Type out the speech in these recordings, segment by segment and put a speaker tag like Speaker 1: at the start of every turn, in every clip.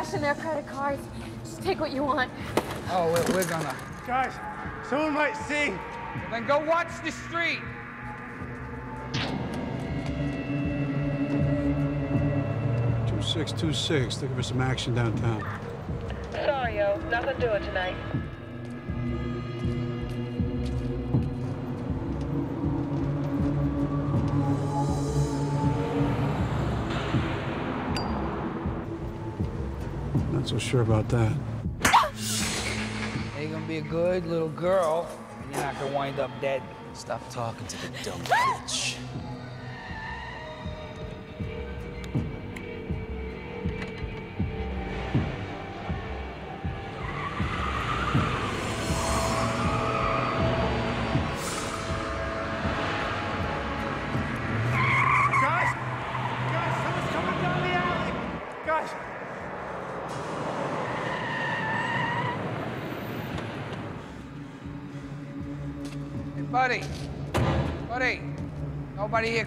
Speaker 1: cash in their credit cards. Just take what you want.
Speaker 2: Oh, we're, we're gonna.
Speaker 3: Guys, someone might see.
Speaker 2: Then go watch the street.
Speaker 4: Two six two six. Looking for some action downtown.
Speaker 5: Sorry, yo. Nothing doing tonight.
Speaker 4: So sure about that.
Speaker 2: You're gonna be a good little girl, and you're not gonna wind up dead.
Speaker 6: Stop talking to the dumb bitch.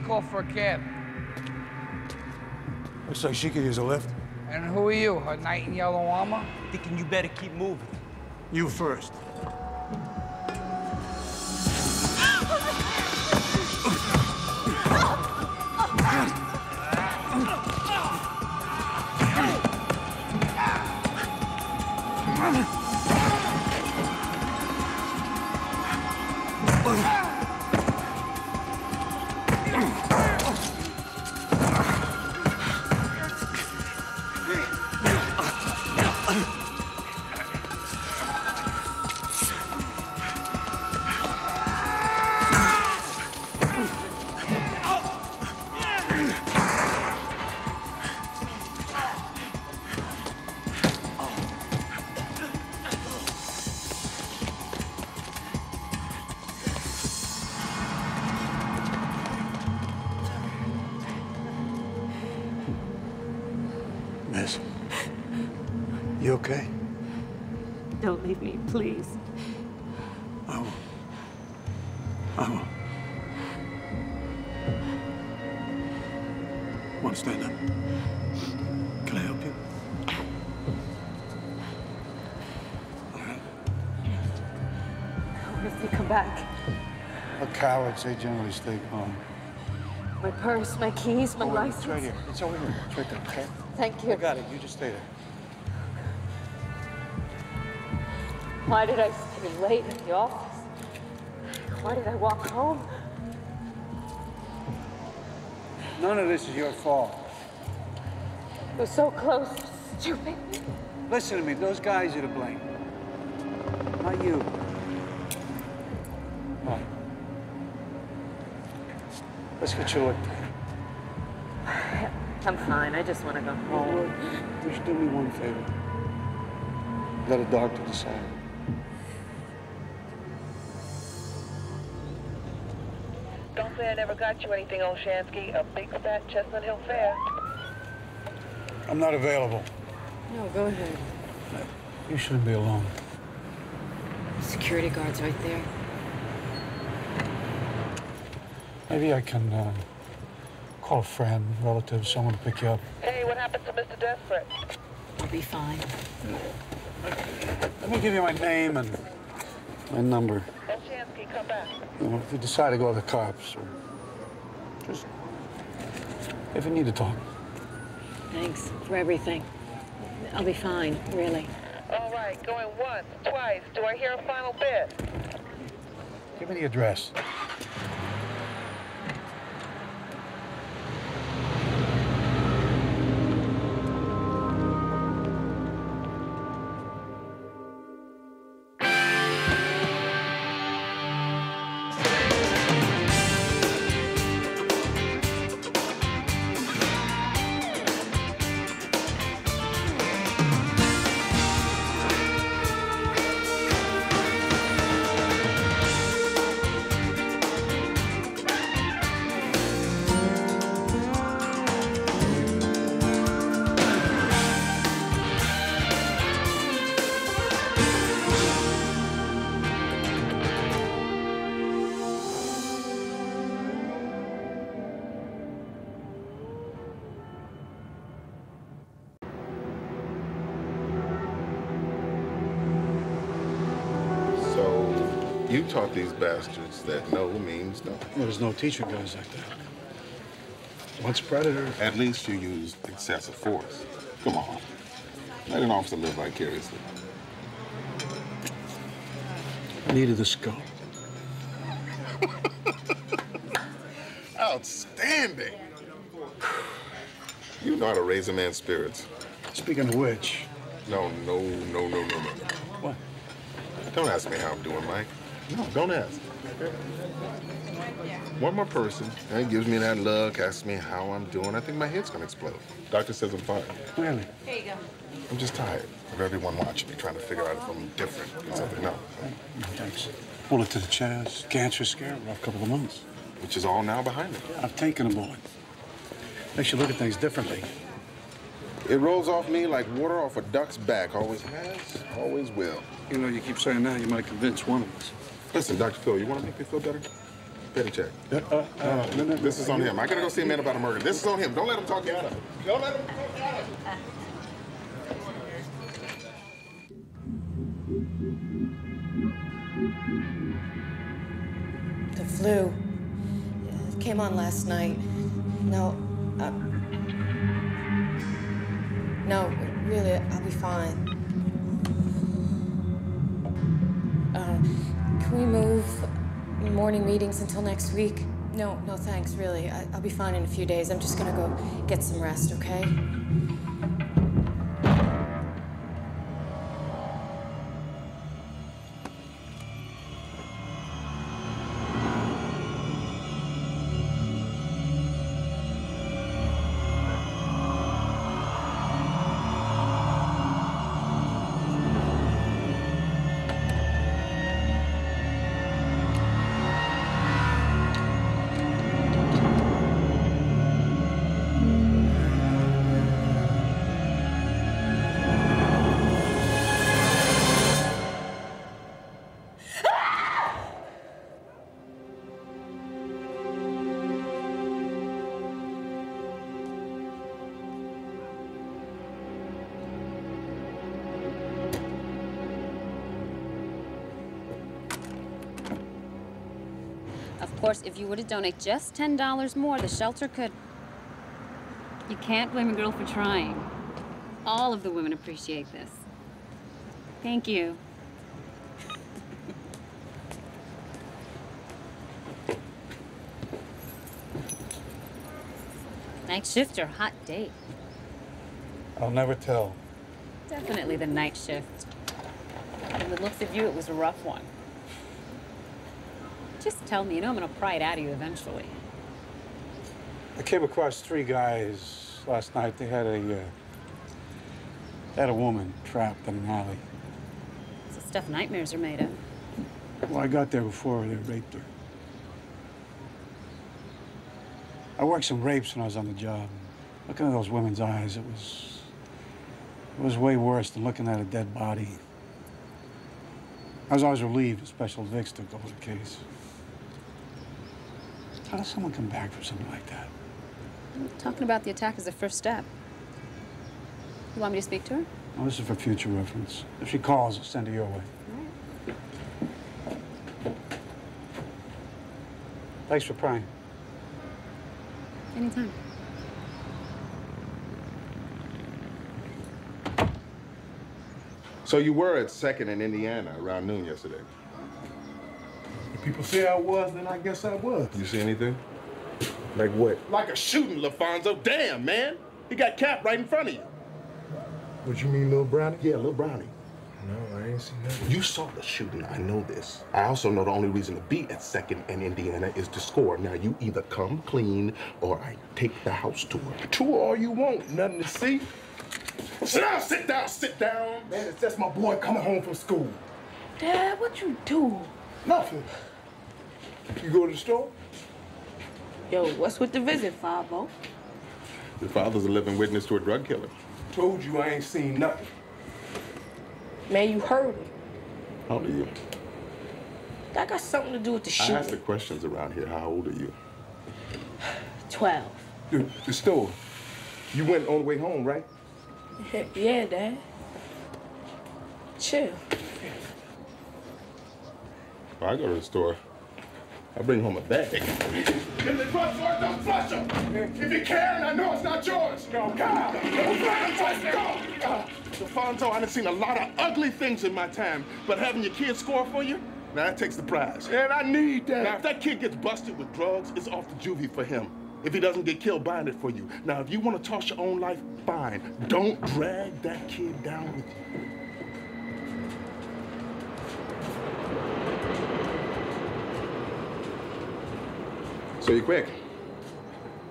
Speaker 2: Nobody here called for a cab.
Speaker 4: Looks like she could use a lift.
Speaker 2: And who are you, a knight in yellow armor?
Speaker 6: Thinking you better keep moving.
Speaker 4: You first. Cowards, they generally stay home.
Speaker 1: My purse, my keys, my
Speaker 4: Oh,
Speaker 1: license.
Speaker 4: It's right here. It's over here. It's right there, okay?
Speaker 1: Thank you.
Speaker 4: I got it. You just stay there.
Speaker 1: Why did I stay late at the office? Why did I walk home?
Speaker 4: None of this is your fault.
Speaker 1: It was so close. Stupid.
Speaker 4: Listen to me. Those guys are to blame. Not you. Let's get you looked at.
Speaker 1: I'm fine. I just want to go home.
Speaker 4: Oh, you do me one favor. Let a doctor decide.
Speaker 5: Don't say I never got you anything, Olshansky. A big fat Chestnut Hill fare.
Speaker 4: I'm not available.
Speaker 1: No, go ahead.
Speaker 4: You shouldn't be alone.
Speaker 1: Security guards right there.
Speaker 4: Maybe I can uh, call a friend, relative, someone to pick you up.
Speaker 5: Hey, what happened to Mr. Desperate?
Speaker 1: I'll be fine.
Speaker 4: Let me give you my name and my number.
Speaker 5: Olshansky, come back.
Speaker 4: You know, if you decide to go to the cops, or just if you need to talk.
Speaker 1: Thanks for everything. I'll be fine, really.
Speaker 5: All right, going once, twice. Do I hear a final bit?
Speaker 4: Give me the address.
Speaker 7: Bastards that no means no.
Speaker 4: Well, there's no teacher guys like that. Once predator.
Speaker 7: At least you used excessive force. Come on. Let an officer live vicariously.
Speaker 4: Needed the scope.
Speaker 7: Outstanding. You know how to raise a man's spirits.
Speaker 4: Speaking of which,
Speaker 7: No, no, no, no, no, no, no.
Speaker 4: what?
Speaker 7: Don't ask me how I'm doing, Mike. No, don't ask. One more person and he gives me that look, asks me how I'm doing. I think my head's gonna explode. Doctor says I'm fine.
Speaker 4: Really? Here you go.
Speaker 7: I'm just tired of everyone watching me, trying to figure out if I'm different or something. No,
Speaker 4: Thanks. Bullet to the chest, cancer scare, rough couple of months.
Speaker 7: which is all now behind me.
Speaker 4: I've taken a bullet. Makes you look at things differently.
Speaker 7: It rolls off me like water off a duck's back. Always has, always will.
Speaker 4: You know, you keep saying that, you might convince one of us.
Speaker 7: Listen, Dr. Phil, you want to make me feel better? Petty check.
Speaker 4: Uh, uh, uh, no, no,
Speaker 7: This is on him. I gotta go see a man about a murder. This is on him. Don't let him talk you out of it. Don't let him talk you out of it.
Speaker 1: The flu. It came on last night. No, uh, no, really, I'll be fine. Uh, can we move morning meetings until next week? No, no, thanks, really. I, I'll be fine in a few days. I'm just gonna go get some rest, okay?
Speaker 8: Course, if you were to donate just $10 more, the shelter could. You can't blame a girl for trying. All of the women appreciate this. Thank you. Night shift or hot date?
Speaker 4: I'll never tell.
Speaker 8: Definitely the night shift. From the looks of you, it was a rough one. Just tell me, you know I'm gonna pry it out of you eventually.
Speaker 4: I came across three guys last night. They had a, uh, had a woman trapped in an alley.
Speaker 8: It's the stuff nightmares are made of.
Speaker 4: Well, I got there before they raped her. I worked some rapes when I was on the job. Looking at those women's eyes, it was, it was way worse than looking at a dead body. I was always relieved that Special Vicks took over the case. How does someone come back from something like that?
Speaker 8: Talking about the attack is the first step. You want me to speak to her?
Speaker 4: Well, this is for future reference. If she calls, I'll send her your way. Thanks for prying.
Speaker 8: Anytime.
Speaker 7: So you were at Second in Indiana around noon yesterday.
Speaker 9: If people say I was, then I guess I was.
Speaker 7: You see anything?
Speaker 9: Like what?
Speaker 7: Like a shooting, LaFonso. Damn, man. He got capped right in front of you.
Speaker 9: What you mean, little brownie?
Speaker 7: Yeah, little Brownie.
Speaker 9: No, I ain't seen nothing.
Speaker 7: You saw the shooting. I know this. I also know the only reason to be at Second and Indiana is to score. Now, you either come clean or I take the house tour.
Speaker 9: Tour all you want, nothing to see.
Speaker 7: Sit down, sit down, sit down.
Speaker 9: Man, it's just my boy coming home from school.
Speaker 10: Dad, what you do?
Speaker 9: Nothing. You go to the store?
Speaker 10: Yo, what's with the visit, Fabo?
Speaker 7: Your father's a living witness to a drug killer.
Speaker 9: Told you I ain't seen nothing.
Speaker 10: Man, you heard him.
Speaker 7: How old are you?
Speaker 10: That got something to do with the
Speaker 7: I ask the questions around here. How old are you?
Speaker 10: Twelve.
Speaker 9: The, the store. You went on the way home, right?
Speaker 10: yeah, Dad. Chill.
Speaker 7: I go to the store. I bring home a bag. In the front door, don't flush them. If you can, I know it's not yours. No, God. Let's go. Uh, Defonso, I've seen a lot of ugly things in my time, but having your kid score for you, now that takes the prize. And I need that. Now, if that kid gets busted with drugs, it's off the juvie for him. If he doesn't get killed, buying it for you. Now, if you want to toss your own life, fine. Don't drag that kid down with you. So you're quick.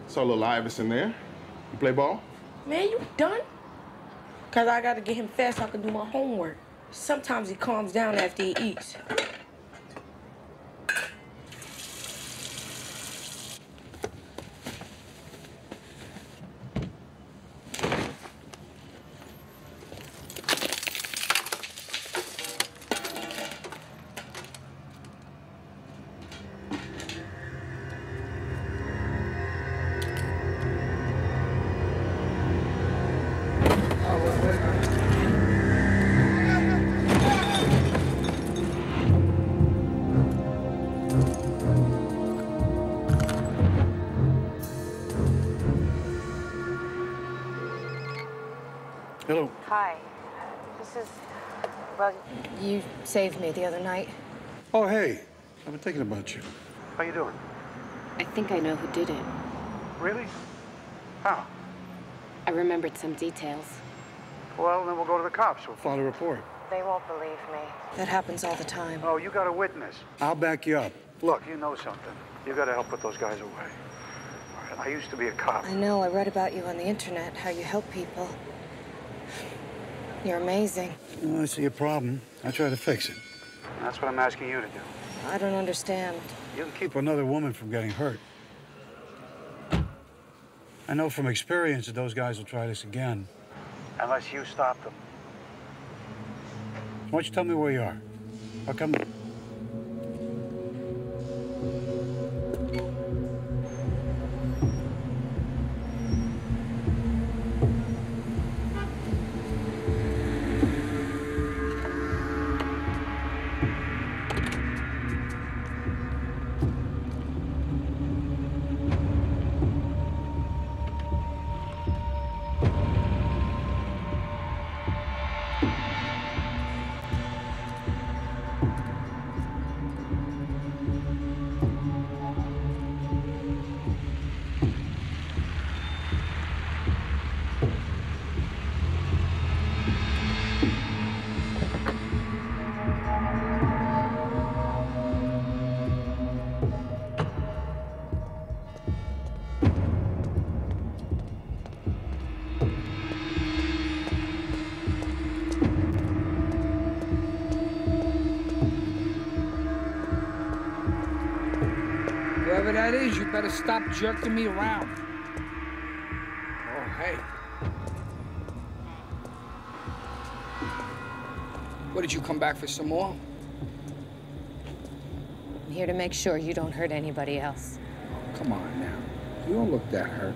Speaker 7: Saw little Iverson there. You play ball?
Speaker 10: Man, you done? Cause I gotta get him fast so I can do my homework. Sometimes he calms down after he eats.
Speaker 1: Hi. This is. Well, you saved me the other night.
Speaker 4: Oh, hey. I've been thinking about you.
Speaker 9: How you doing?
Speaker 1: I think I know who did it.
Speaker 9: Really? How?
Speaker 1: I remembered some details.
Speaker 9: Well, then we'll go to the cops. We'll...
Speaker 4: File a report.
Speaker 1: They won't believe me. That happens all the time.
Speaker 9: Oh, you got a witness.
Speaker 4: I'll back you up.
Speaker 9: Look, you know something. You got to help put those guys away. I used to be a cop.
Speaker 1: I know. I read about you on the internet, how you help people. You're amazing.
Speaker 4: Well, I see a problem. I try to fix it.
Speaker 9: That's what I'm asking you to do.
Speaker 1: I don't understand.
Speaker 9: You can keep.
Speaker 4: Keep another woman from getting hurt. I know from experience that those guys will try this again.
Speaker 9: Unless you stop them.
Speaker 4: Why don't you tell me where you are? I'll come.
Speaker 2: Whoever that is, you better stop jerking me around. Oh, hey. What, did you come back for some more?
Speaker 1: I'm here to make sure you don't hurt anybody else.
Speaker 2: Come on now. You don't look that hurt.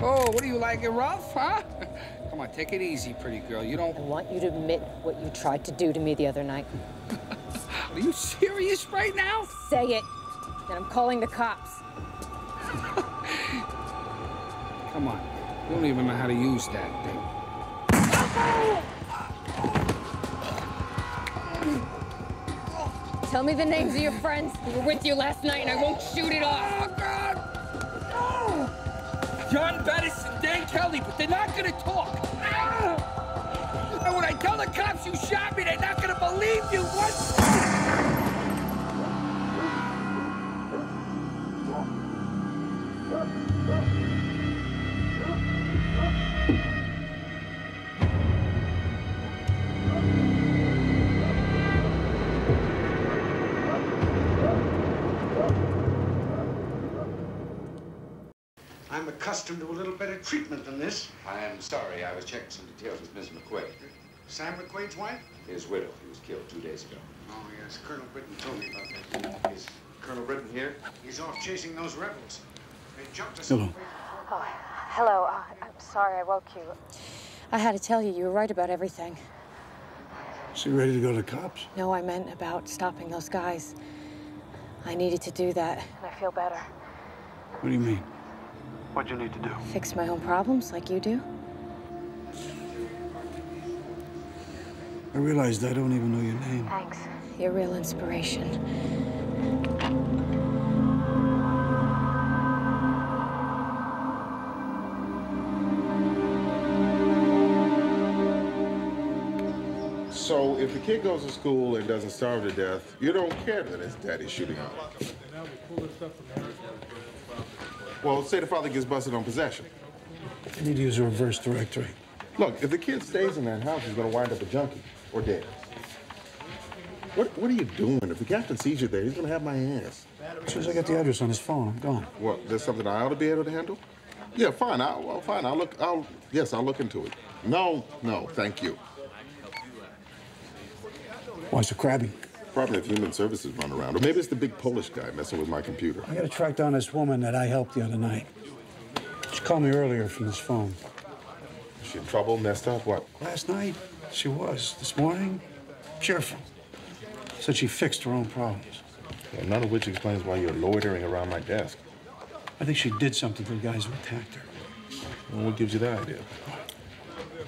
Speaker 2: Oh, what do you like it rough, huh? Come on, take it easy, pretty girl. You don't.
Speaker 1: I want you to admit what you tried to do to me the other night.
Speaker 2: Are you serious right now?
Speaker 1: Say it. Then I'm calling the cops.
Speaker 2: Come on. You don't even know how to use that thing.
Speaker 1: Tell me the names of your friends who were with you last night, and I won't shoot it off.
Speaker 2: Oh, God! No! John Bettis and Dan Kelly, but they're not gonna talk. Ah! And when I tell the cops you shot me, they're not gonna believe you. What?
Speaker 11: To a little better treatment than this.
Speaker 12: I am sorry. I was checking some details with Miss McQuaid.
Speaker 11: Sam McQuade's wife?
Speaker 12: His widow. He was killed two days ago.
Speaker 11: Oh, yes. Colonel Britton told me about that.
Speaker 12: Is Colonel Britton here?
Speaker 11: He's off chasing those rebels. They jumped us.
Speaker 4: Hello.
Speaker 1: Oh, hello. Uh, I'm sorry I woke you. I had to tell you, you were right about everything.
Speaker 4: So you ready to go to the cops?
Speaker 1: No, I meant about stopping those guys. I needed to do that, and I feel better.
Speaker 4: What do you mean? What'd you need to do?
Speaker 1: Fix my own problems like you do.
Speaker 4: I realized I don't even know your name.
Speaker 1: Thanks. You're a real inspiration.
Speaker 7: So if the kid goes to school and doesn't starve to death, you don't care that his daddy's shooting him. Well, say the father gets busted on possession.
Speaker 4: I need to use a reverse directory.
Speaker 7: Look, if the kid stays in that house, he's gonna wind up a junkie or dead. What, what are you doing? If the captain sees you there, he's gonna have my ass.
Speaker 4: As soon as I get the address on his phone, I'm gone.
Speaker 7: What, there's something I ought to be able to handle? Yeah, fine. I'll, well, fine. I'll look. I'll yes, I'll look into it. No, no, thank you.
Speaker 4: Why so crabby?
Speaker 7: Probably if human services run around, or maybe it's the big Polish guy messing with my computer.
Speaker 4: I gotta track down this woman that I helped the other night. She called me earlier from this phone.
Speaker 7: Is she in trouble? Messed up? What?
Speaker 4: Last night, she was. This morning, cheerful. Said she fixed her own problems.
Speaker 7: Well, none of which explains why you're loitering around my desk.
Speaker 4: I think she did something to the guys who attacked her.
Speaker 7: Well, what gives you that idea?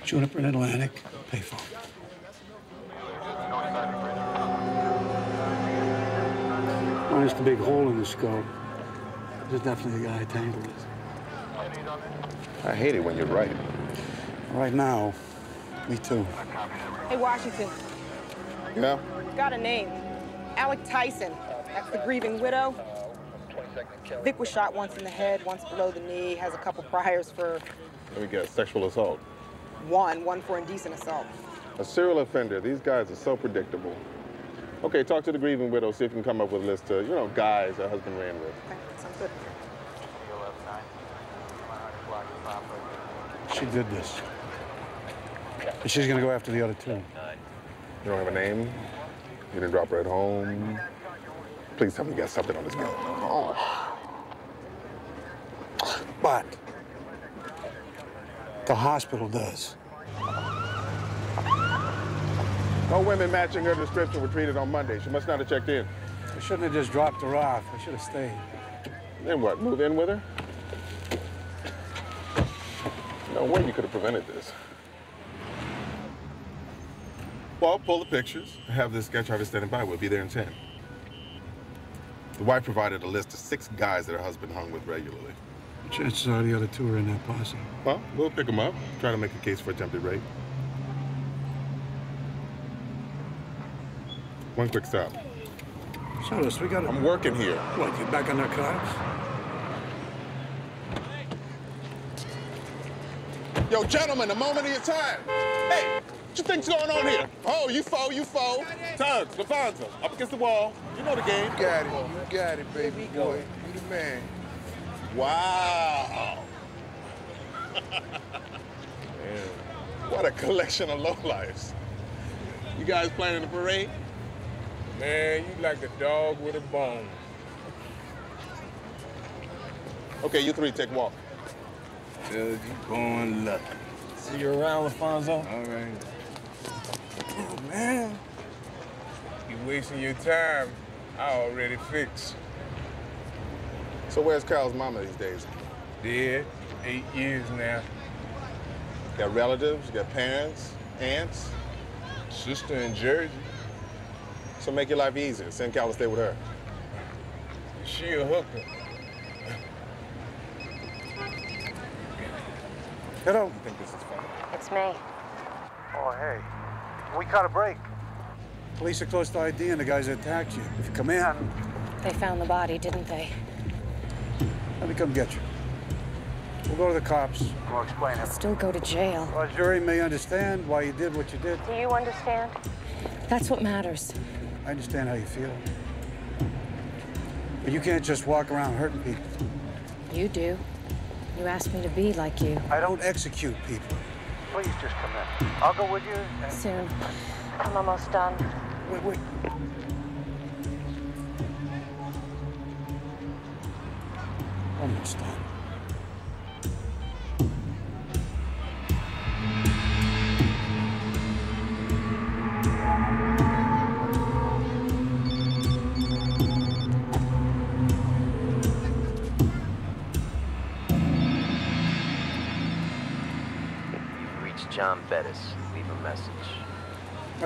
Speaker 4: Juniper and Atlantic, payphone. Minus the big hole in the skull. There's definitely a guy tangled it.
Speaker 7: I hate it when you're right.
Speaker 4: Right now, me too.
Speaker 10: Hey, Washington,
Speaker 7: Yeah?
Speaker 10: got a name. Alec Tyson. That's the grieving widow. Vic was shot once in the head, once below the knee, has a couple priors for
Speaker 7: Let me guess. Sexual assault.
Speaker 10: one, one for indecent assault.
Speaker 7: A serial offender. These guys are so predictable. Okay, talk to the grieving widow. See if you can come up with a list of, you know, guys her husband ran with.
Speaker 10: Okay, sounds good.
Speaker 4: She did this. And she's gonna go after the other two.
Speaker 7: You don't have a name? You didn't drop her at home? Please tell me you got something on this girl. Oh.
Speaker 4: But the hospital does.
Speaker 7: No women matching her description were treated on Monday. She must not have checked in.
Speaker 4: I shouldn't have just dropped her off. I should have stayed.
Speaker 7: Then what? Move in with her? No way you could have prevented this. Well, pull the pictures. Have this sketch artist standing by. We'll be there in 10. The wife provided a list of six guys that her husband hung with regularly.
Speaker 4: Chances are the other two are in that posse.
Speaker 7: Well, we'll pick them up. Try to make a case for attempted rape. One quick stop.
Speaker 4: Sodas, we got
Speaker 7: I'm working here.
Speaker 4: What, you back on narcotics?
Speaker 7: Yo, gentlemen, a moment of your time. Hey, what you think's going on here? Oh, you foe, you foe. Tugs, LaFonso, up against the wall. You know the game.
Speaker 6: You got it. You got it, baby boy. You the man.
Speaker 7: Wow. What a collection of lowlifes. You guys planning the parade?
Speaker 6: Man, you like a dog with a bone.
Speaker 7: Okay, you three take walk.
Speaker 6: Judge, you going lucky.
Speaker 13: See you around, LaFonso?
Speaker 6: All right. Oh, man. You wasting your time. I already fixed.
Speaker 7: So where's Carl's mama these days?
Speaker 6: Dead. Eight years now.
Speaker 7: Got relatives, got parents, aunts.
Speaker 6: Sister in Jersey.
Speaker 7: So make your life easier. Send Cal to stay with her.
Speaker 6: She a hooker.
Speaker 4: Hello.
Speaker 7: I think this is fun.
Speaker 1: It's me.
Speaker 9: Oh, hey. We caught a break.
Speaker 4: Police are close to ID and the guys that attacked you. If you come in,
Speaker 1: They found the body, didn't they?
Speaker 4: let me come get you. We'll go to the cops.
Speaker 9: We'll explain
Speaker 1: I'll still go to jail.
Speaker 4: Well, jury may understand why you did what you did.
Speaker 1: Do you understand? That's what matters.
Speaker 4: I understand how you feel. But you can't just walk around hurting people.
Speaker 1: You do. You asked me to be like you.
Speaker 4: I don't execute people.
Speaker 9: Please just come in. I'll go with you. and-
Speaker 1: Soon. I'm almost done.
Speaker 4: Wait, wait.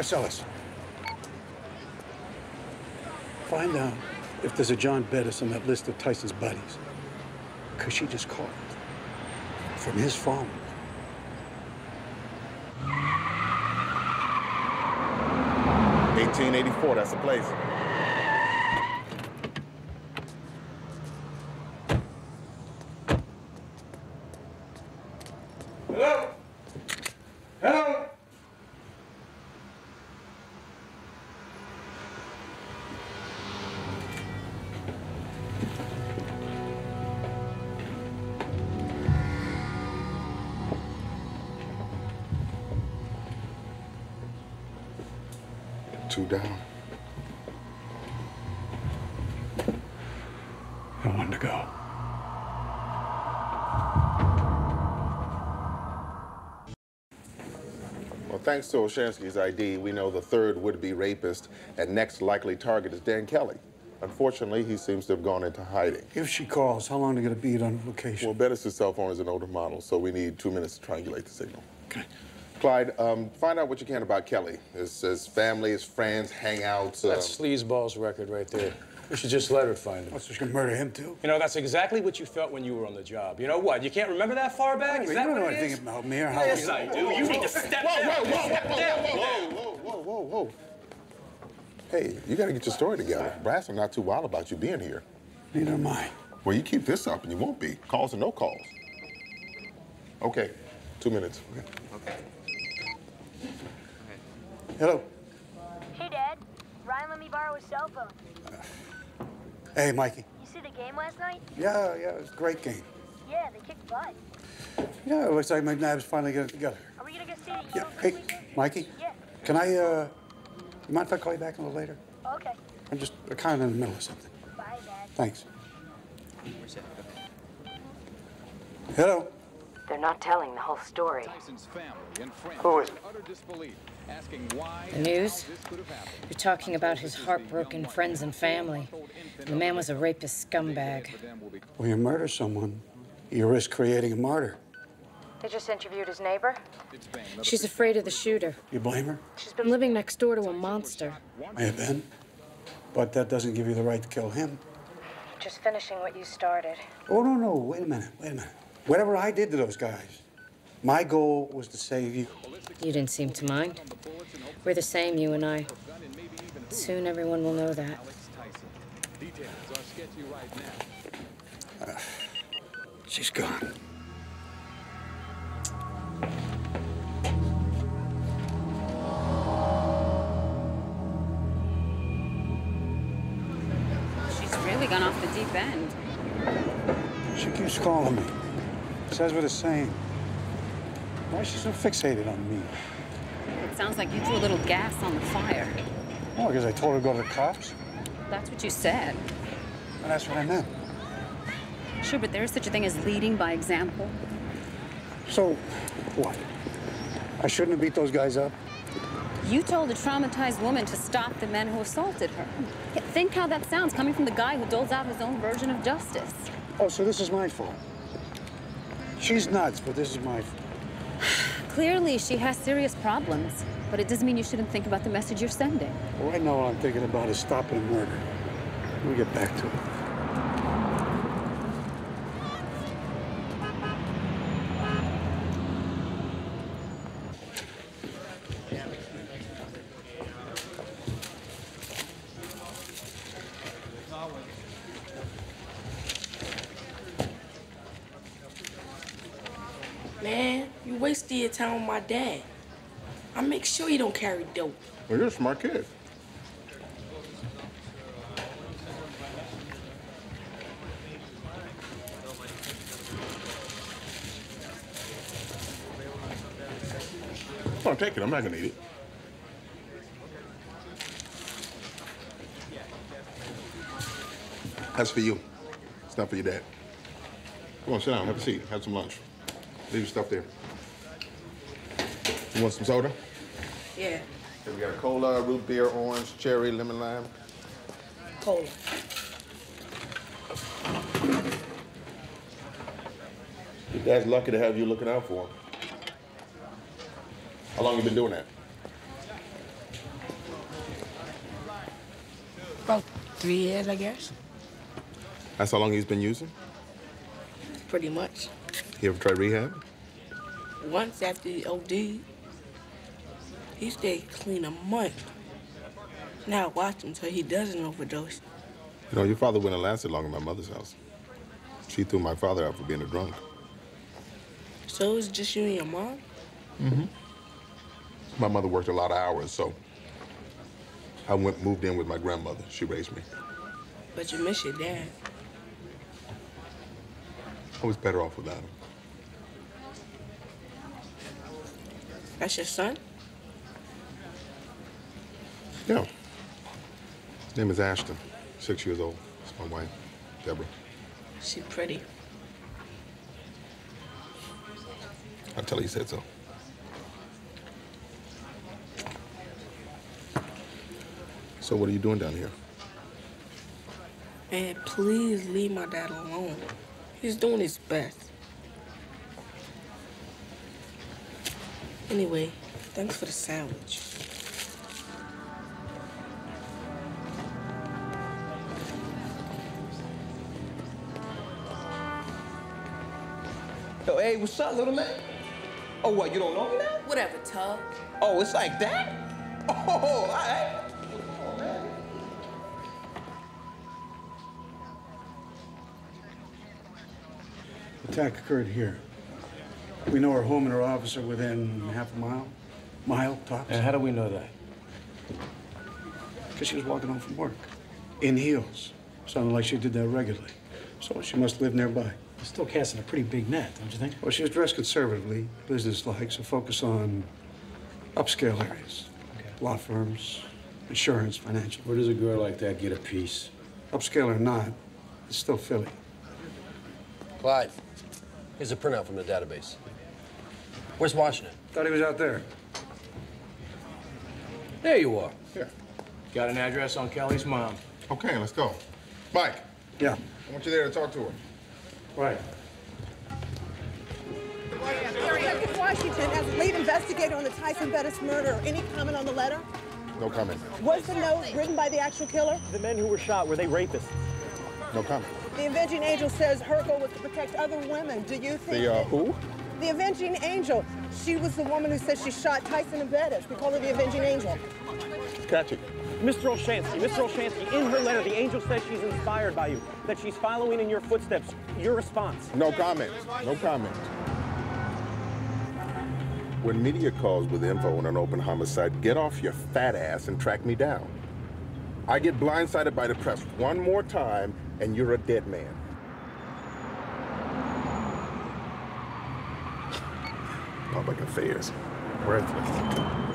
Speaker 4: Marcellus. Find out if there's a John Bettis on that list of Tyson's buddies. Because she just called. From his phone.
Speaker 7: Eighteen eighty-four. That's the place. Two down.
Speaker 4: And one to go.
Speaker 7: Well, thanks to Olshansky's ID, we know the third would-be rapist and next likely target is Dan Kelly. Unfortunately, he seems to have gone into hiding.
Speaker 4: If she calls, how long are they going to be on location?
Speaker 7: Well, Bettis' cell phone is an older model, so we need two minutes to triangulate the signal. Okay. Clyde, um, find out what you can about Kelly. His, his family, his friends, hangouts. Uh,
Speaker 13: That's Sleazeball's record right there. We should just let her find him.
Speaker 4: What's just gonna murder him too?
Speaker 13: You know, that's exactly what you felt when you were on the job. You know what? You can't remember that far back? Is
Speaker 4: you
Speaker 13: that
Speaker 4: don't
Speaker 13: what
Speaker 4: know
Speaker 13: it
Speaker 4: anything about me or how
Speaker 13: Yes,
Speaker 4: I-
Speaker 13: I do. You need to step
Speaker 7: Whoa,
Speaker 13: down.
Speaker 7: whoa, whoa,
Speaker 13: Step
Speaker 7: whoa,
Speaker 13: down.
Speaker 7: whoa, whoa, whoa, whoa, whoa, whoa. Hey, you gotta get your story together. Brass are not too wild about you being here.
Speaker 4: Neither am I.
Speaker 7: Well, you keep this up and you won't be. Calls or no calls. Okay, two minutes.
Speaker 4: Hello.
Speaker 14: Hey, Dad. Ryan let me borrow his cell phone.
Speaker 4: Hey, Mikey.
Speaker 14: You see the game last night?
Speaker 4: Yeah, yeah, it was a great game.
Speaker 14: Yeah, they kicked butt.
Speaker 4: Yeah, it looks like McNabb's finally getting it together.
Speaker 14: Are we gonna go see the
Speaker 4: Yeah. Hey,
Speaker 14: this?
Speaker 4: Mikey.
Speaker 14: Yeah.
Speaker 4: Can I, uh, you mind if I call you back a little later?
Speaker 14: Okay.
Speaker 4: I'm just kind of in the middle of something.
Speaker 14: Bye, Dad.
Speaker 4: Thanks. Hello.
Speaker 15: They're not telling the whole story.
Speaker 4: Who is it?
Speaker 1: The news? You're talking about his heartbroken friends and family. The man was a rapist scumbag.
Speaker 4: When you murder someone, you risk creating a martyr.
Speaker 1: They just interviewed his neighbor? She's afraid of the shooter.
Speaker 4: You blame her?
Speaker 1: She's been living next door to a monster.
Speaker 4: May have been. But that doesn't give you the right to kill him.
Speaker 1: Just finishing what you started.
Speaker 4: Oh, no, no. Wait a minute. Wait a minute. Whatever I did to those guys, my goal was to save you.
Speaker 1: You didn't seem to mind. We're the same, you and I. Soon everyone will know that.
Speaker 4: She's gone.
Speaker 8: She's really gone off the deep end.
Speaker 4: She keeps calling me. Says what it's saying. Why is she so fixated on me?
Speaker 8: It sounds like you threw a little gas on the fire.
Speaker 4: Oh, because I told her to go to the cops?
Speaker 8: That's what you said.
Speaker 4: And that's what I meant.
Speaker 8: Sure, but there is such a thing as leading by example.
Speaker 4: So, what? I shouldn't have beat those guys up?
Speaker 8: You told a traumatized woman to stop the men who assaulted her. Think how that sounds coming from the guy who doles out his own version of justice.
Speaker 4: Oh, so this is my fault. She's nuts, but this is my fault.
Speaker 8: Clearly, she has serious problems, but it doesn't mean you shouldn't think about the message you're sending.
Speaker 4: Well, right now, all I'm thinking about is stopping a murder. We'll get back to it.
Speaker 16: Man, you wasted your time with my dad. I make sure you don't carry dope.
Speaker 7: Well, you're a smart kid. On, take it. I'm not gonna eat it. That's for you. It's not for your dad. Come on, sit down. Have a seat. Have some lunch. Leave your stuff there. You want some soda?
Speaker 16: Yeah,
Speaker 7: Okay, we got a cola, root beer, orange, cherry, lemon lime.
Speaker 16: cola.
Speaker 7: Your dad's lucky to have you looking out for him. How long you been doing that?
Speaker 16: About three years, I guess.
Speaker 7: That's how long he's been using?
Speaker 16: Pretty much.
Speaker 7: You ever try rehab?
Speaker 16: Once after he OD, he stayed clean a month. Now I watch him so he doesn't overdose.
Speaker 7: You know, your father wouldn't have lasted long in my mother's house. She threw my father out for being a drunk.
Speaker 16: So it's just you and your mom?
Speaker 7: Mm-hmm. My mother worked a lot of hours, so I went moved in with my grandmother. She raised me.
Speaker 16: But you miss your dad.
Speaker 7: I was better off without him.
Speaker 16: That's your son?
Speaker 7: Yeah. His name is Ashton. Six years old. It's my wife, Deborah.
Speaker 16: She pretty.
Speaker 7: I'll tell her you said so. So what are you doing down here?
Speaker 16: Man, please leave my dad alone. He's doing his best. Anyway, thanks for the sandwich.
Speaker 17: Yo, hey, what's up, little man? Oh, what, you don't know me now?
Speaker 1: Whatever, Tug.
Speaker 17: Oh, it's like that? Oh, all right.
Speaker 4: Attack occurred here. We know her home and her office are within half a mile, mile tops.
Speaker 18: And how do we know that?
Speaker 4: Because she was walking home from work, in heels. Sounded like she did that regularly. So she must live nearby.
Speaker 18: You're still casting a pretty big net, don't you think?
Speaker 4: Well, she was dressed conservatively, business-like, so focus on upscale areas. Law firms, insurance, financial.
Speaker 18: Where does a girl like that get a piece?
Speaker 4: Upscale or not, it's still Philly.
Speaker 19: Clyde, here's a printout from the database. Where's Washington?
Speaker 4: Thought he was out there.
Speaker 19: There you are.
Speaker 7: Here.
Speaker 18: Got an address on Kelly's mom.
Speaker 7: Okay, let's go. Mike.
Speaker 4: Yeah.
Speaker 7: I want you there to talk to her.
Speaker 4: Right.
Speaker 10: Detective Washington, as lead investigator on the Tyson Bettis murder, any comment on the letter?
Speaker 7: No comment.
Speaker 10: Was the note written by the actual killer?
Speaker 20: The men who were shot, were they rapists?
Speaker 7: No comment.
Speaker 10: The avenging angel says her goal was to protect other women. Do you think?
Speaker 7: The, uh, who?
Speaker 10: The avenging angel. She was the woman who said she shot Tyson and Bettis. We call her the avenging angel.
Speaker 7: Catch it.
Speaker 20: Mr. Olshansky, Mr. Olshansky, in her letter, the angel says she's inspired by you, that she's following in your footsteps. Your response?
Speaker 7: No comment. No comment. When media calls with info on an open homicide, get off your fat ass and track me down. I get blindsided by the press one more time, and you're a dead man. Public affairs. Worthless.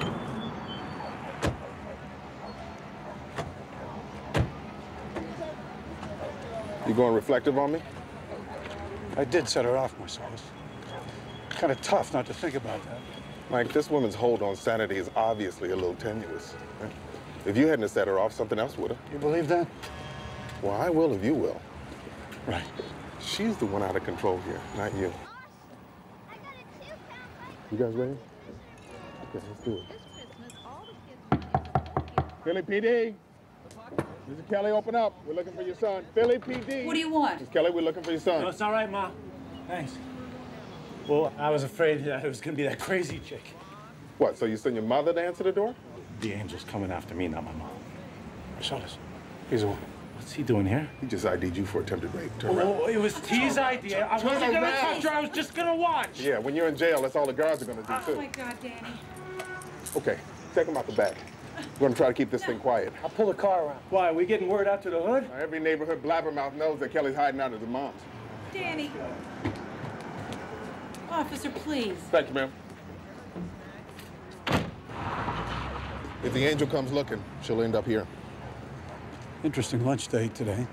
Speaker 7: Going reflective on me?
Speaker 4: I did set her off, Marcellus. Kind of tough not to think about that.
Speaker 7: Mike, this woman's hold on sanity is obviously a little tenuous. If you hadn't set her off, something else would have.
Speaker 4: You believe that?
Speaker 7: Well, I will if you will.
Speaker 4: Right.
Speaker 7: She's the one out of control here, not you. You guys ready? Okay, let's do it. Philly PD. Mr. Kelly, open up. We're looking for your son. Philly PD.
Speaker 21: What do you want?
Speaker 7: Miss Kelly, we're looking for your son.
Speaker 18: No, it's all right, Ma. Thanks. Well, I was afraid that it was gonna be that crazy chick.
Speaker 7: What, so you send your mother to answer the door?
Speaker 18: The angel's coming after me, not my mom.
Speaker 4: Marcellus, he's the one.
Speaker 18: What's he doing here?
Speaker 7: He just ID'd you for attempted rape. Turn oh, around.
Speaker 18: Oh, it was T's idea. I
Speaker 7: Turn
Speaker 18: wasn't gonna touch her. I was just gonna watch.
Speaker 7: Yeah, when you're in jail, that's all the guards are gonna do,
Speaker 21: Oh
Speaker 7: too.
Speaker 21: my God, Danny.
Speaker 7: Okay, take him out the back. We're gonna try to keep this thing quiet.
Speaker 18: I'll pull the car around. Why? Are we getting word out to the hood?
Speaker 7: Now, every neighborhood blabbermouth knows that Kelly's hiding out at the mom's.
Speaker 21: Danny. Officer, please.
Speaker 7: Thank you, ma'am. If the angel comes looking, she'll end up here.
Speaker 4: Interesting lunch date today.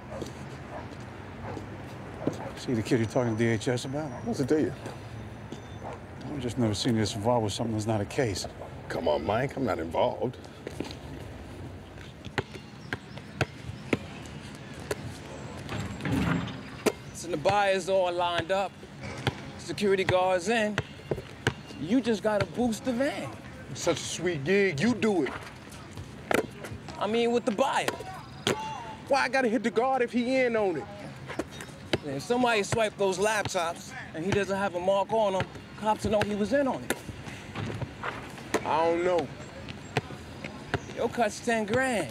Speaker 4: See the kid you're talking to DHS about?
Speaker 7: What's it to you?
Speaker 4: I've just never seen you this involved with something that's not a case.
Speaker 7: Come on, Mike. I'm not involved.
Speaker 2: So the buyers all lined up. Security guards in. You just gotta boost the van.
Speaker 7: Such a sweet gig. You do it.
Speaker 6: I mean, with the buyer.
Speaker 7: Why I gotta hit the guard if he in on it?
Speaker 6: If somebody swiped those laptops and he doesn't have a mark on them, cops will know he was in on it.
Speaker 7: I don't know.
Speaker 6: Your cut's 10 grand.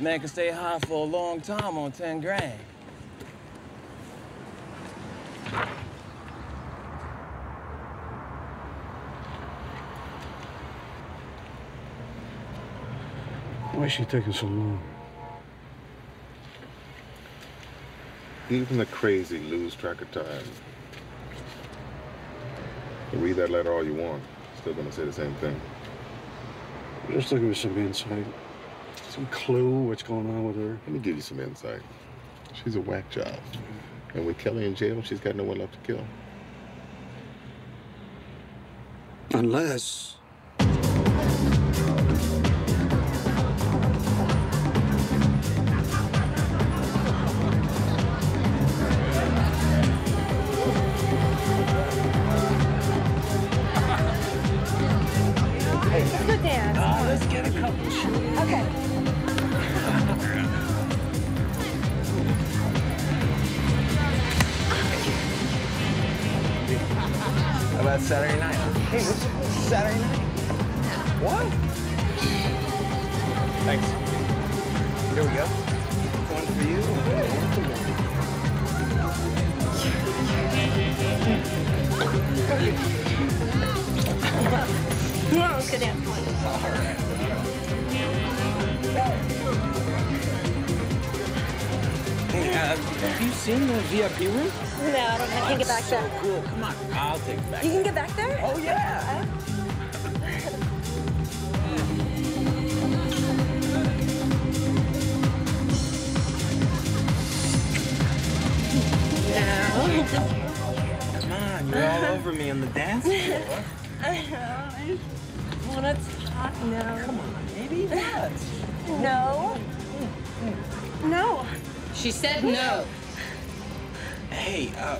Speaker 6: Man can stay high for a long time on 10 grand.
Speaker 4: Why is she taking so long?
Speaker 7: Even the crazy lose track of time. You read that letter all you want. Still gonna say the same thing.
Speaker 4: Just looking for some insight, some clue what's going on with her.
Speaker 7: Let me give you some insight. She's a whack job. And with Kelly in jail, she's got no one left to kill.
Speaker 4: Unless.
Speaker 1: Okay.
Speaker 6: How about Saturday night? Hey, this is Saturday night. What? Thanks. Here we go. One for you. One for me.
Speaker 1: Let's go dance.
Speaker 6: Hey, uh, have you seen the VIP room?
Speaker 1: No, I don't. I can't get back there.
Speaker 6: Cool. Come on. I'll take it back.
Speaker 1: You can get back there?
Speaker 6: Oh, yeah. Come on, you're all over me on the dance floor.
Speaker 1: I know. To talk now. Come on,
Speaker 6: maybe not.
Speaker 1: No. No.
Speaker 8: She said no.
Speaker 6: Hey, uh,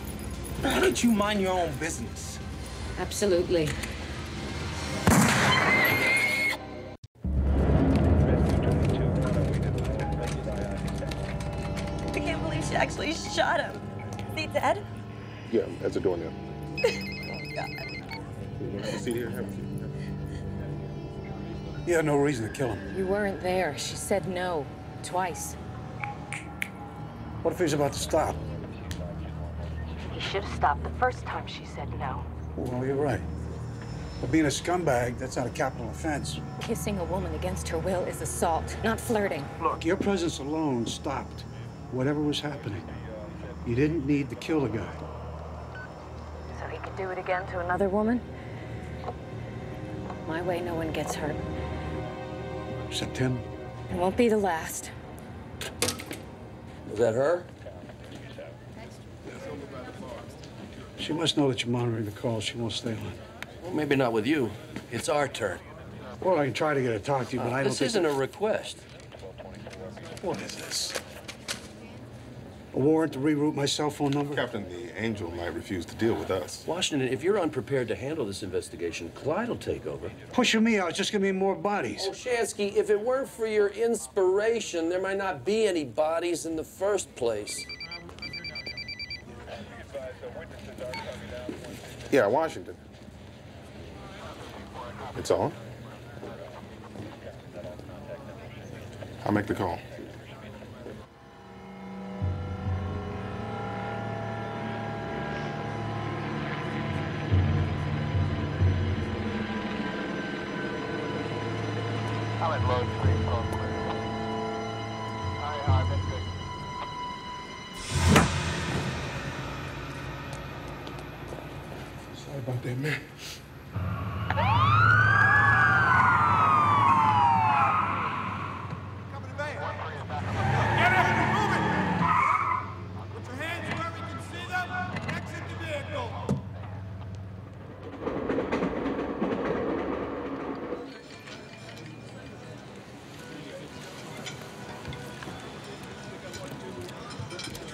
Speaker 6: why don't you mind your own business?
Speaker 8: Absolutely.
Speaker 7: You
Speaker 4: had no reason to kill him.
Speaker 1: You weren't there. She said no. Twice.
Speaker 4: What if he's about to stop?
Speaker 15: He should have stopped the first time she said no.
Speaker 4: Well, you're right. But being a scumbag, that's not a capital offense.
Speaker 1: Kissing a woman against her will is assault, not flirting.
Speaker 4: Look, your presence alone stopped whatever was happening. You didn't need to kill the guy.
Speaker 1: So he could do it again to another woman? My way, no one gets hurt.
Speaker 4: Except him.
Speaker 1: It won't be the last.
Speaker 19: Is that her?
Speaker 4: She must know that you're monitoring the calls. She won't stay on.
Speaker 19: Well, maybe not with you. It's our turn.
Speaker 4: Well, I can try to get her to talk to you, but
Speaker 19: Uh,
Speaker 4: I don't
Speaker 19: this
Speaker 4: think...
Speaker 19: isn't a request.
Speaker 4: What is this? A warrant to reroute my cell phone number?
Speaker 7: Captain, the Angel might refuse to deal with us.
Speaker 19: Washington, if you're unprepared to handle this investigation, Clyde will take over.
Speaker 4: Pushing me out, it's just gonna be more bodies.
Speaker 19: Oh, Shansky, if it weren't for your inspiration, there might not be any bodies in the first place.
Speaker 7: Yeah, Washington. It's on. I'll make the call.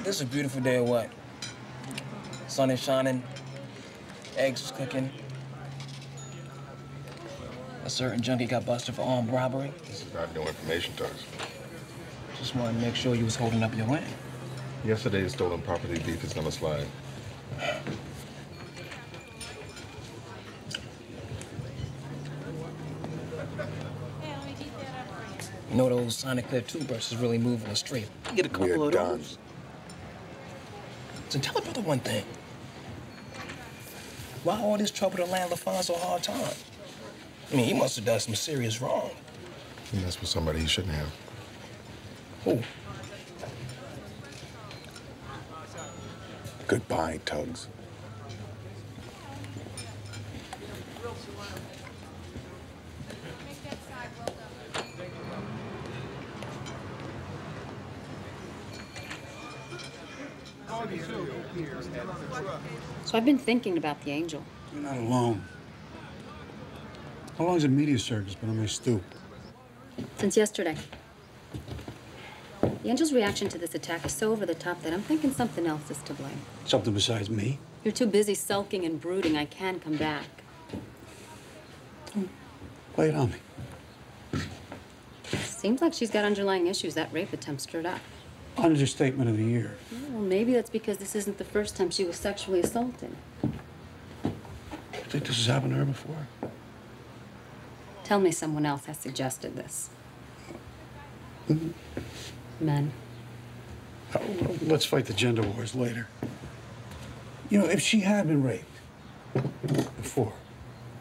Speaker 6: This is a beautiful day of what? Sun is shining, eggs is cooking. A certain junkie got busted for armed robbery?
Speaker 7: This is not new information to us.
Speaker 6: Just wanted to make sure you was holding up your end.
Speaker 7: Yesterday's stolen property beef is gonna slide.
Speaker 6: You know those Sonic Clear toothbrushes is really moving the street. You get a couple
Speaker 7: We're
Speaker 6: of
Speaker 7: done.
Speaker 6: those. So tell a brother one thing. Why all this trouble to land LaFonso hard time? I mean, he must have done some serious wrong.
Speaker 7: He messed with somebody he shouldn't have.
Speaker 6: Who?
Speaker 7: Goodbye, Tugs.
Speaker 8: So I've been thinking about the angel.
Speaker 4: You're not alone. How long long's a media circus been on my stoop?
Speaker 8: Since yesterday. The angel's reaction to this attack is so over the top that I'm thinking something else is to blame.
Speaker 4: Something besides me?
Speaker 8: You're too busy sulking and brooding. I can come back. Hmm.
Speaker 4: Lay it on me.
Speaker 8: Seems like she's got underlying issues that rape attempt stirred up.
Speaker 4: Understatement of the year.
Speaker 8: Well, maybe that's because this isn't the first time she was sexually assaulted.
Speaker 4: You think this has happened to her before?
Speaker 8: Tell me someone else has suggested this. Men.
Speaker 4: Uh, Let's fight the gender wars later. You know, if she had been raped before,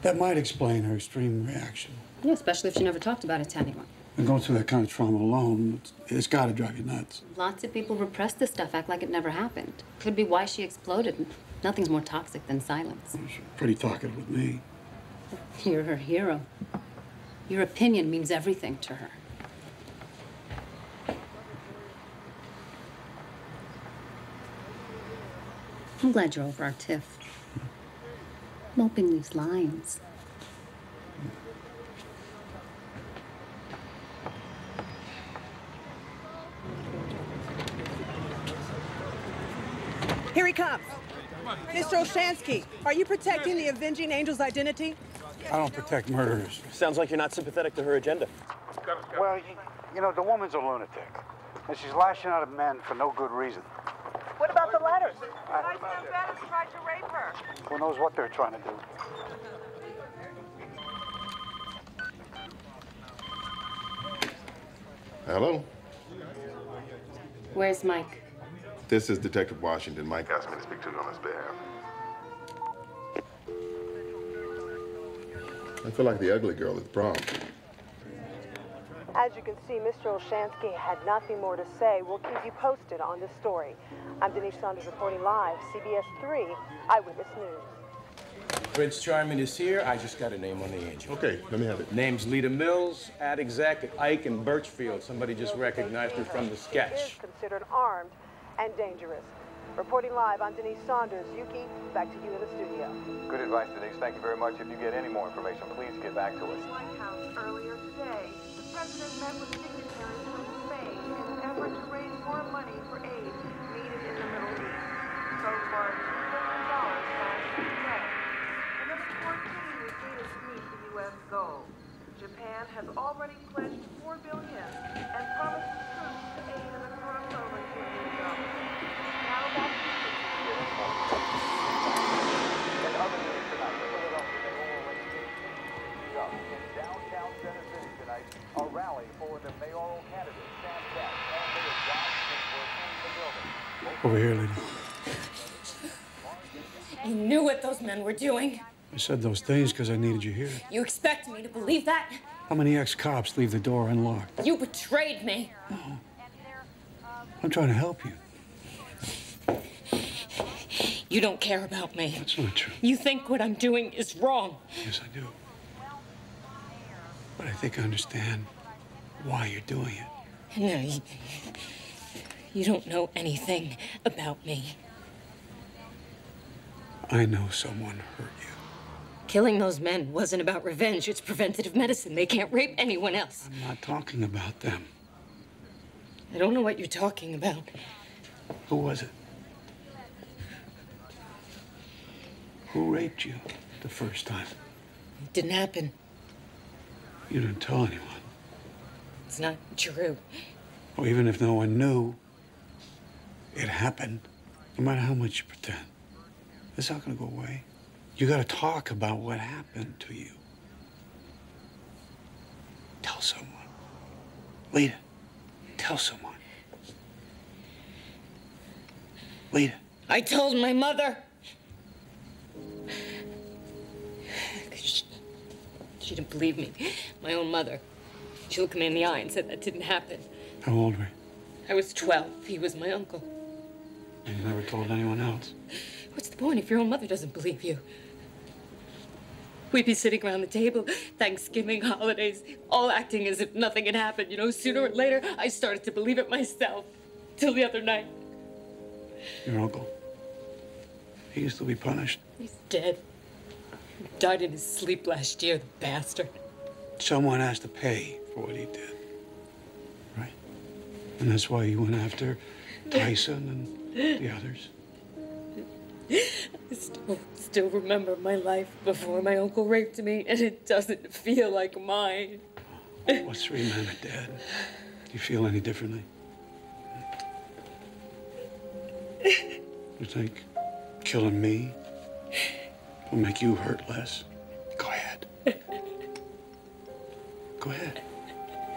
Speaker 4: that might explain her extreme reaction.
Speaker 8: Yeah, especially if she never talked about it to anyone.
Speaker 4: And going through that kind of trauma alone, it's, it's got to drive you nuts.
Speaker 8: Lots of people repress this stuff, act like it never happened. Could be why she exploded. Nothing's more toxic than silence.
Speaker 4: She's Pretty talkative with me.
Speaker 8: You're her hero. Your opinion means everything to her. I'm glad you're over our tiff. Moping these lines.
Speaker 10: Here he comes. Mr. Olshansky, are you protecting the avenging angel's identity?
Speaker 4: I don't protect murderers.
Speaker 20: Sounds like you're not sympathetic to her agenda.
Speaker 4: Well, you, you know, the woman's a lunatic. And she's lashing out at men for no good reason.
Speaker 10: What about the letters?
Speaker 22: Vice Bettis tried to rape her.
Speaker 4: Who knows what they're trying to do?
Speaker 7: Hello?
Speaker 8: Where's Mike?
Speaker 7: This is Detective Washington. Mike asked me to speak to you on his behalf. I feel like the ugly girl at the prom.
Speaker 22: As you can see, Mr. Olshansky had nothing more to say. We'll keep you posted on this story. I'm Denise Saunders reporting live, CBS 3 Eyewitness News.
Speaker 13: Prince Charming is here. I just got a name on the angel.
Speaker 7: Okay, let me have it.
Speaker 13: Name's Lita Mills, ad exec at Ike and Birchfield. Somebody just recognized her from the sketch.
Speaker 22: She Is
Speaker 13: sketch.
Speaker 22: considered armed and dangerous. Reporting live, I'm Denise Saunders. Yuki, back to you in the studio.
Speaker 23: Good advice, Denise. Thank you very much. If you get any more information, please get back to us.
Speaker 22: White House earlier today, the president met with dignitaries from Spain in an effort to raise more money for aid needed in the Middle East. So far, $2 billion has been pledged. Another 14 is due to meet the U.S. goal. Japan has already pledged $4 billion
Speaker 4: Over here, lady.
Speaker 1: You knew what those men were doing.
Speaker 4: I said those things because I needed you here.
Speaker 1: You expect me to believe that?
Speaker 4: How many ex-cops leave the door unlocked?
Speaker 1: You betrayed me.
Speaker 4: I'm trying to help you.
Speaker 1: You don't care about me.
Speaker 4: That's not true.
Speaker 1: You think what I'm doing is wrong.
Speaker 4: Yes, I do. But I think I understand why you're doing it.
Speaker 1: No, you, you don't know anything about me.
Speaker 4: I know someone hurt you.
Speaker 1: Killing those men wasn't about revenge. It's preventative medicine. They can't rape anyone else.
Speaker 4: I'm not talking about them.
Speaker 1: I don't know what you're talking about.
Speaker 4: Who was it? Who raped you the first time?
Speaker 1: It didn't happen.
Speaker 4: You didn't tell anyone.
Speaker 1: It's not true.
Speaker 4: Or even if no one knew, it happened. No matter how much you pretend, it's not going to go away. You got to talk about what happened to you. Tell someone. Lita, tell someone. Lita.
Speaker 1: I told my mother. She, she didn't believe me. My own mother. She looked me in the eye and said that didn't happen.
Speaker 4: How old were you?
Speaker 1: I was 12. He was my uncle.
Speaker 4: And you never told anyone else.
Speaker 1: What's the point if your own mother doesn't believe you? We'd be sitting around the table, Thanksgiving, holidays, all acting as if nothing had happened. You know, sooner or later, I started to believe it myself. Till the other night.
Speaker 4: Your uncle. He used to be punished.
Speaker 1: He's dead. He died in his sleep last year, the bastard.
Speaker 4: Someone has to pay for what he did. Right? And that's why you went after Tyson and the others.
Speaker 1: I still, still remember my life before my uncle raped me, and it doesn't feel like mine.
Speaker 4: Oh, what's three men are dead? Do you feel any differently? You think killing me will make you hurt less? Go ahead. Go ahead.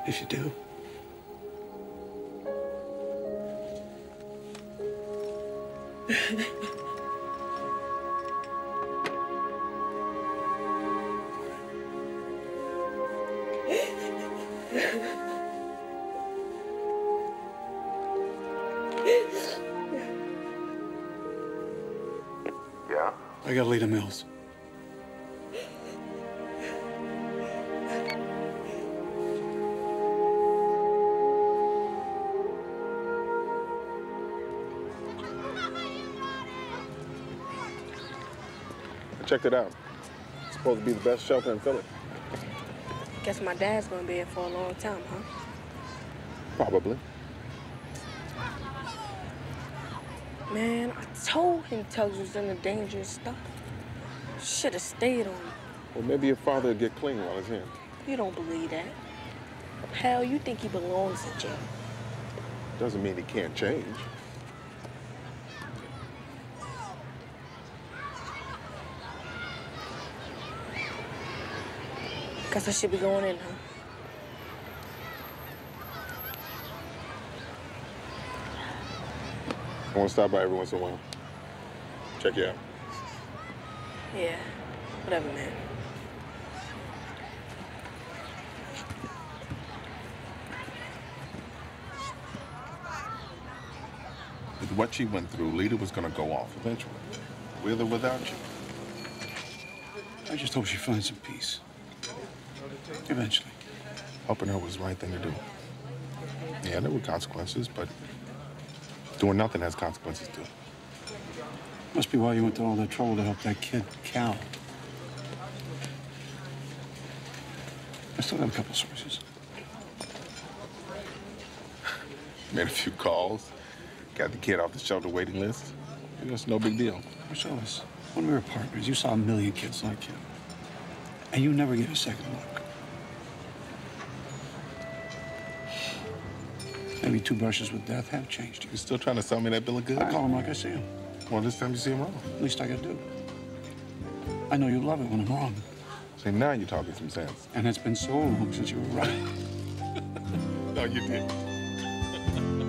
Speaker 4: If you do.
Speaker 7: Yeah?
Speaker 4: I got Lita Mills.
Speaker 7: Checked it out. It's supposed to be the best shelter in Philly.
Speaker 16: Guess my dad's gonna be here for a long time, huh?
Speaker 7: Probably.
Speaker 16: Man, I told him Tugs was into dangerous stuff. Should have stayed on him.
Speaker 7: Well, maybe your father will get clean while he's here.
Speaker 16: You don't believe that. Hell, you think he belongs in jail.
Speaker 7: Doesn't mean he can't change.
Speaker 16: I guess I should be going in, huh?
Speaker 7: I want to stop by every once in a while. Check you out.
Speaker 16: Yeah, whatever, man.
Speaker 7: With what she went through, Lita was going to go off eventually. With or without you.
Speaker 4: I just hope she finds some peace. Eventually.
Speaker 7: Helping her was the right thing to do. Yeah, there were consequences, but doing nothing has consequences too.
Speaker 4: Must be why you went to all that trouble to help that kid, Cal. I still got a couple sources.
Speaker 7: Made a few calls, got the kid off the shelter waiting list. It's no big deal.
Speaker 4: Which of us? When we were partners, you saw a million kids like him. And you never get a second look. Maybe two brushes with death have changed you.
Speaker 7: You still trying to sell me that bill of goods?
Speaker 4: I call him like I see him.
Speaker 7: Well, this time you see him wrong.
Speaker 4: At least I can do. I know you love it when I'm wrong.
Speaker 7: See, now you're talking some sense.
Speaker 4: And it's been so long since you were right.
Speaker 7: no, you didn't.